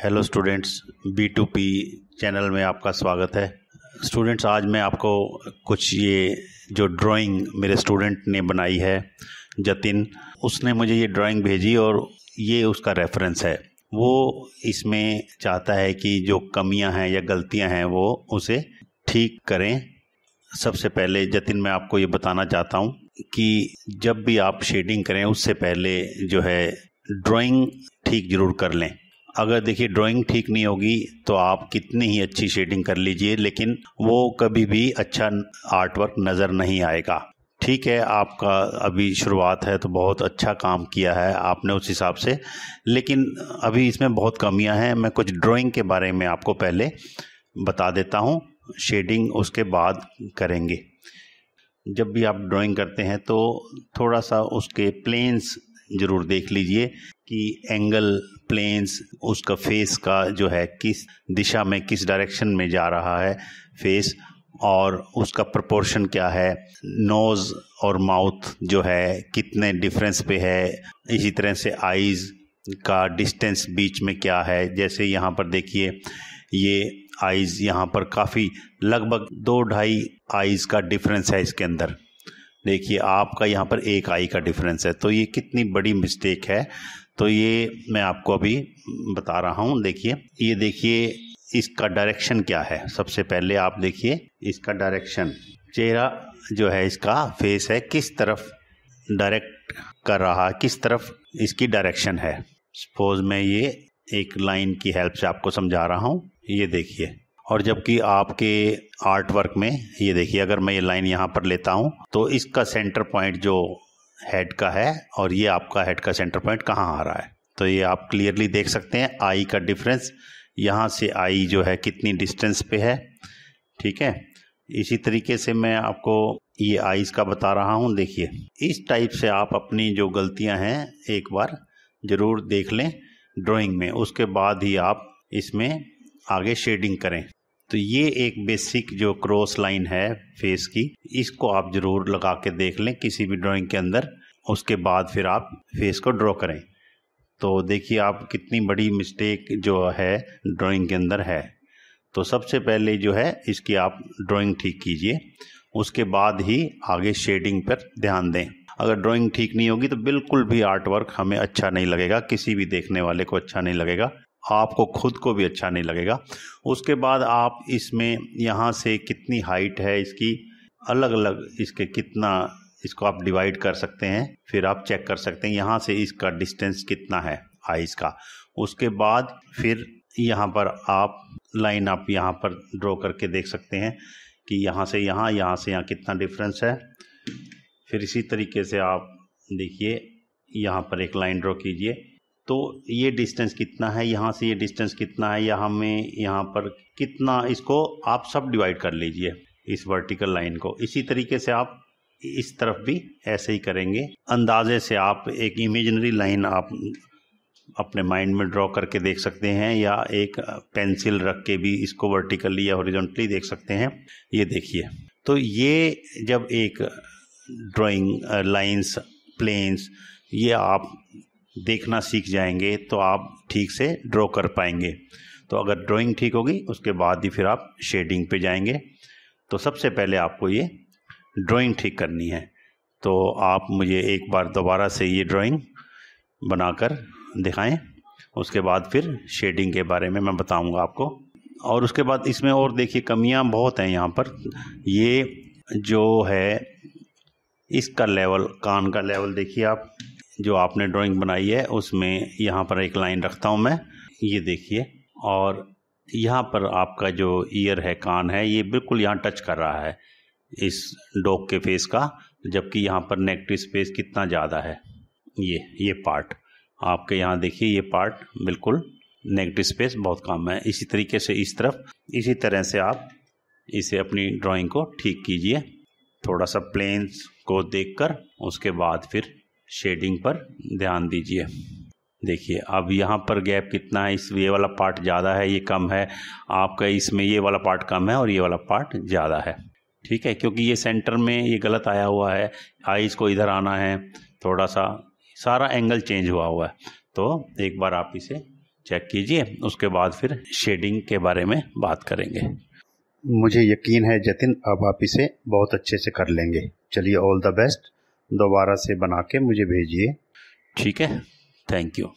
Hello students B two P channel में आपका स्वागत है। स्टूडेंट्स आज मैं आपको कुछ ये जो ड्राइंग मेरे स्टूडेंट ने बनाई है, जतिन, उसने मुझे ये ड्राइंग भेजी और ये उसका रेफरेंस है। वो इसमें चाहता है कि जो कमियाँ हैं या गलतियाँ हैं वो उसे ठीक करें। सबसे पहले जतिन, मैं आपको ये बताना चाहता हूँ कि जब भी आप शेडिंग करें, उससे पहले जो है ड्राइंग ठीक ज़रूर कर लें। अगर देखिए ड्राइंग ठीक नहीं होगी तो आप कितनी ही अच्छी शेडिंग कर लीजिए, लेकिन वो कभी भी अच्छा आर्ट वर्क नज़र नहीं आएगा। ठीक है, आपका अभी शुरुआत है तो बहुत अच्छा काम किया है आपने उस हिसाब से, लेकिन अभी इसमें बहुत कमियाँ हैं। मैं कुछ ड्राइंग के बारे में आपको पहले बता देता हूँ शेडिंग उसके बाद करेंगे। जब भी आप ड्राइंग करते हैं तो थोड़ा सा उसके प्लेन्स ज़रूर देख लीजिए। कि एंगल प्लेन्स उसका फेस का जो है, किस दिशा में, किस डायरेक्शन में जा रहा है फेस और उसका प्रपोर्शन क्या है? नोज़ और माउथ जो है, कितने डिफरेंस पे है? इसी तरह से आईज़ का डिस्टेंस बीच में क्या है? जैसे यहाँ पर देखिए, ये आईज़ यहाँ पर काफ़ी, लगभग दो ढाई आईज़ का डिफरेंस है इसके अंदर। देखिए, आपका यहाँ पर एक आई का डिफरेंस है। तो ये कितनी बड़ी मिस्टेक है? तो ये मैं आपको अभी बता रहा हूँ, देखिए। ये देखिए, इसका डायरेक्शन क्या है? सबसे पहले आप देखिए, इसका डायरेक्शन चेहरा जो है, इसका फेस है, किस तरफ़ डायरेक्ट कर रहा है किस तरफ़ इसकी डायरेक्शन है? सपोज़ मैं ये एक लाइन की हेल्प से आपको समझा रहा हूँ, ये देखिए। और जबकि आपके आर्ट वर्क में, ये देखिए, अगर मैं ये लाइन यहाँ पर लेता हूँ तो इसका सेंटर पॉइंट जो हेड का है और ये आपका हेड का सेंटर पॉइंट कहाँ आ रहा है। तो ये आप क्लियरली देख सकते हैं आई का डिफरेंस यहाँ से आई जो है कितनी डिस्टेंस पे है, ठीक है? इसी तरीके से मैं आपको ये आईज का बता रहा हूँ, देखिए। इस टाइप से आप अपनी जो गलतियाँ हैं, एक बार ज़रूर देख लें ड्राइंग में, उसके बाद ही आप इसमें आगे शेडिंग करें। तो ये एक बेसिक जो क्रॉस लाइन है फेस की, इसको आप ज़रूर लगा के देख लें किसी भी ड्राइंग के अंदर। उसके बाद फिर आप फेस को ड्रॉ करें। तो देखिए आप कितनी बड़ी मिस्टेक जो है ड्राइंग के अंदर है। तो सबसे पहले जो है, इसकी आप ड्राइंग ठीक कीजिए। उसके बाद ही आगे शेडिंग पर ध्यान दें। अगर ड्राइंग ठीक नहीं होगी तो बिल्कुल भी आर्ट वर्क हमें अच्छा नहीं लगेगा, किसी भी देखने वाले को अच्छा नहीं लगेगा। आपको खुद को भी अच्छा नहीं लगेगा। उसके बाद आप इसमें यहाँ से कितनी हाइट है इसकी अलग अलग इसके कितना इसको आप डिवाइड कर सकते हैं, फिर आप चेक कर सकते हैं यहाँ से इसका डिस्टेंस कितना है आइस का। उसके बाद फिर यहाँ पर आप लाइन आप यहाँ पर ड्रॉ करके देख सकते हैं कि यहाँ से यहाँ यहाँ से यहाँ कितना डिफरेंस है। फिर इसी तरीके से आप देखिए, यहाँ पर एक लाइन ड्रॉ कीजिए। तो ये डिस्टेंस कितना है? यहाँ से ये डिस्टेंस कितना है? या हमें यहाँ पर कितना? इसको आप सब डिवाइड कर लीजिए इस वर्टिकल लाइन को। इसी तरीके से आप इस तरफ़ भी ऐसे ही करेंगे। अंदाजे से आप एक इमेजनरी लाइन आप अपने माइंड में ड्रॉ करके देख सकते हैं या एक पेंसिल रख के भी इसको वर्टिकली या हॉरिजॉन्टली देख सकते हैं। ये देखिए। तो ये जब एक ड्राइंग लाइंस प्लेन्स ये आप देखना सीख जाएँगे तो आप ठीक से ड्रॉ कर पाएँगे। तो अगर ड्राइंग ठीक होगी, उसके बाद ही फिर आप शेडिंग पे जाएँगे। तो सबसे पहले आपको ये ड्राइंग ठीक करनी है। तो आप मुझे एक बार दोबारा से ये ड्राइंग बनाकर दिखाएँ। उसके बाद फिर शेडिंग के बारे में मैं बताऊँगा आपको। और उसके बाद इसमें और देखिए, कमियाँ बहुत हैं यहाँ पर। ये जो है, इसका लेवल कान का लेवल देखिए आप। जो आपने ड्राइंग बनाई है, उसमें यहाँ पर एक लाइन रखता हूँ मैं। ये देखिए, और यहाँ पर आपका जो ईयर है, कान है, ये बिल्कुल यहाँ टच कर रहा है इस डॉग के फेस का, जबकि यहाँ पर नेगेटिव स्पेस कितना ज़्यादा है। ये ये पार्ट आपके यहाँ देखिए, ये पार्ट बिल्कुल नेगेटिव स्पेस बहुत कम है। इसी तरीके से इस तरफ़, इसी तरह से आप इसे अपनी ड्राइंग को ठीक कीजिए। थोड़ा सा प्लेन्स को देखकर, उसके बाद फिर शेडिंग पर ध्यान दीजिए। देखिए, अब यहाँ पर गैप कितना है, इस ये वाला पार्ट ज़्यादा है, ये कम है, आपका इसमें ये वाला पार्ट कम है और ये वाला पार्ट ज़्यादा है। ठीक है, क्योंकि ये सेंटर में ये गलत आया हुआ है आइज़ को इधर आना है, थोड़ा सा सारा एंगल चेंज हुआ हुआ है। तो एक बार आप इसे चेक कीजिए, उसके बाद फिर शेडिंग के बारे में बात करेंगे। मुझे यकीन है जतिन, अब आप इसे बहुत अच्छे से कर लेंगे। चलिए ऑल द बेस्ट दोबारा से बना के मुझे भेजिए। ठीक है। Thank you